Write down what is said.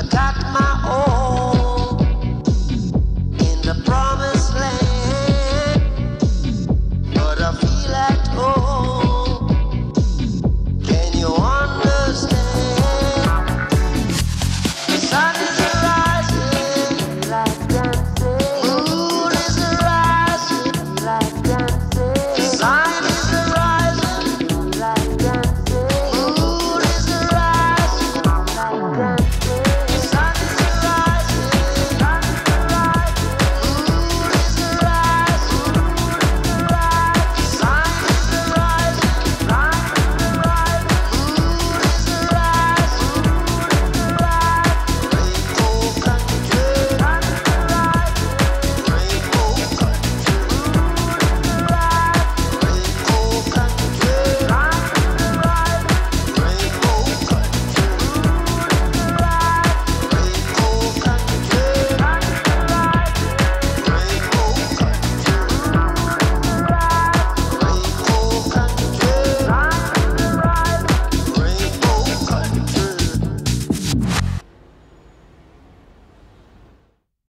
I got my